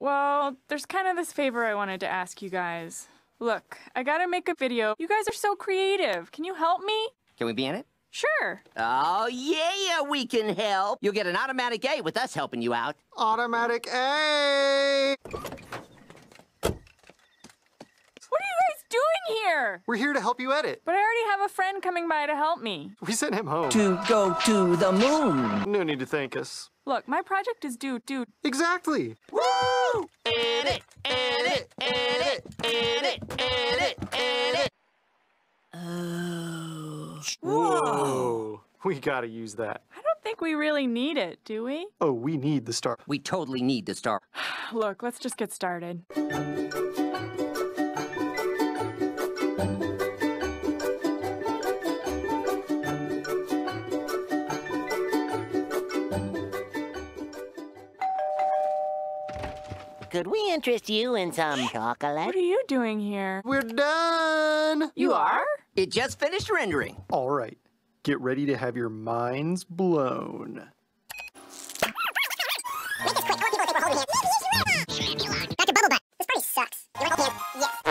Well, there's kind of this favor I wanted to ask you guys. Look, I gotta make a video. You guys are so creative. Can you help me? Can we be in it? Sure. Oh, yeah, we can help. You'll get an automatic A with us helping you out. Automatic A! What are you guys doing here? We're here to help you edit. But I already have a friend coming by to help me. We sent him home. To go to the moon. No need to thank us. Look, my project is due, dude. Exactly. Woo! Edit, edit, edit, edit, edit, edit. Oh. Whoa. We gotta use that. I don't think we really need it, do we? Oh, we need the star. We totally need the star. Look, let's just get started. Could we interest you in some chocolate? What are you doing here? We're done! You are? It just finished rendering. All right. Get ready to have your minds blown. Dr. Bubblebutt, this party sucks. You like it? Yes.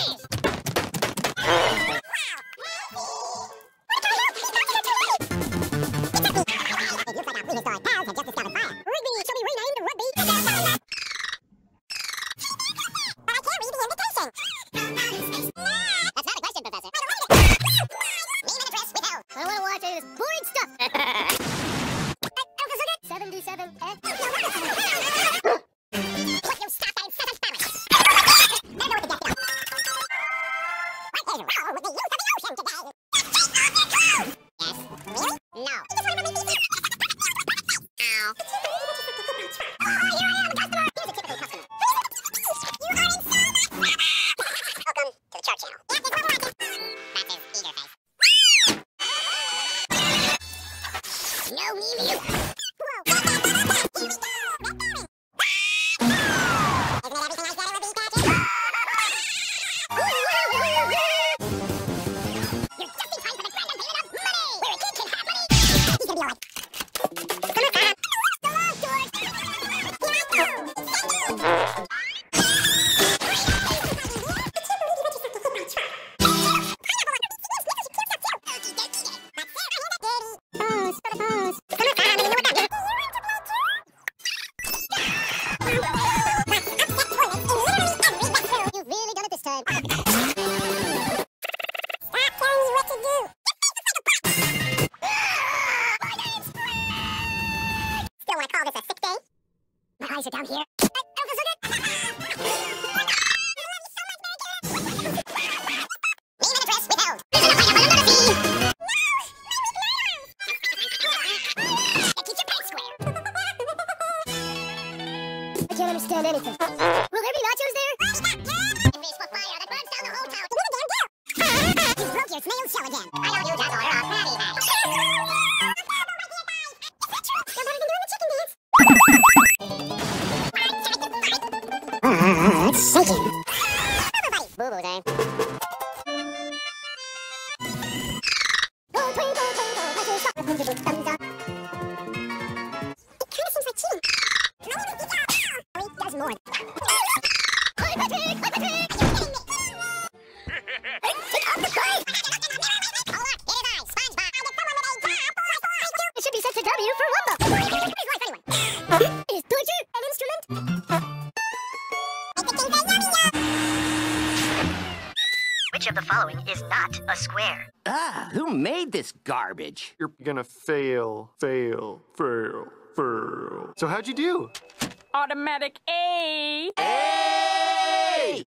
Hey! Is wrong with the youth of the ocean today? Yes. Really? No. You just want to make me Ow. Oh, here I am, customer. Here's a typical customer. You are in so much Welcome to the chart channel. Yes, it's what we're watching. That's his eager face. No, me. He's gonna keeps your pants square. I can't understand anything. Does more. Which of the following is not a square? Ah, who made this garbage? You're gonna fail, fail, fail, fail. So how'd you do? Automatic A. Edit!